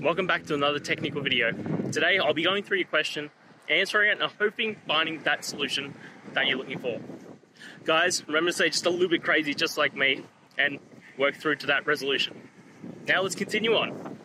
welcome back to another technical video. Today I'll be going through your question, answering it and hoping finding that solution that you're looking for. Guys, remember to stay just a little bit crazy just like me and work through to that resolution. Now let's continue on.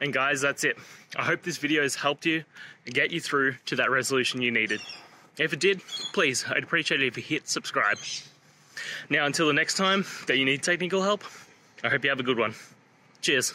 And guys, that's it. I hope this video has helped you and get you through to that resolution you needed. If it did, please, I'd appreciate it if you hit subscribe. Now, until the next time that you need technical help, I hope you have a good one. Cheers.